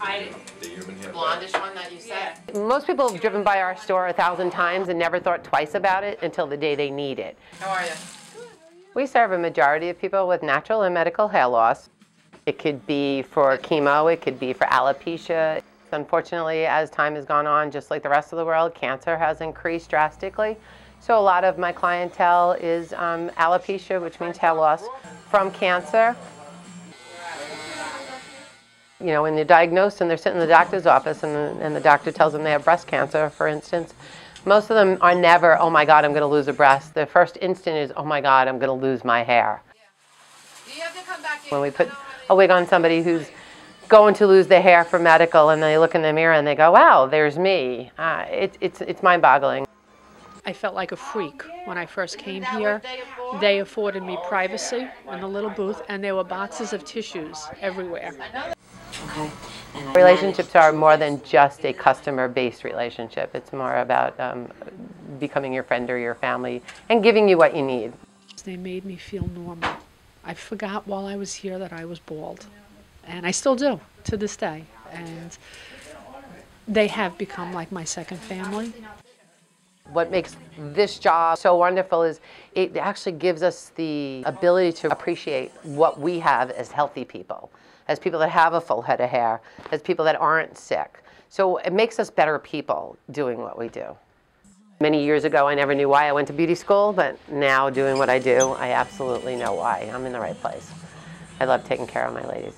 I, The human hair. blondish one that you said? Most people have driven by our store a thousand times and never thought twice about it until the day they need it. How are you? We serve a majority of people with natural and medical hair loss. It could be for chemo, it could be for alopecia. Unfortunately, as time has gone on, just like the rest of the world, cancer has increased drastically. So a lot of my clientele is um, alopecia, which means hair loss from cancer. You know, when they're diagnosed and they're sitting in the doctor's office and the, and the doctor tells them they have breast cancer, for instance, most of them are never, oh my God, I'm going to lose a breast. The first instant is, oh my God, I'm going to lose my hair. Do you have to come back? When we put a wig on somebody who's going to lose their hair for medical and they look in the mirror and they go, wow, there's me. Uh, it, it's, it's mind boggling. I felt like a freak when I first came here. They afforded me privacy in the little booth, and there were boxes of tissues everywhere. Okay. And Relationships are more than just a customer based relationship, it's more about um, becoming your friend or your family and giving you what you need. They made me feel normal. I forgot while I was here that I was bald, and I still do to this day. And they have become like my second family. What makes this job so wonderful is it actually gives us the ability to appreciate what we have as healthy people, as people that have a full head of hair, as people that aren't sick. So it makes us better people doing what we do. Many years ago, I never knew why I went to beauty school, but now doing what I do, I absolutely know why. I'm in the right place. I love taking care of my ladies.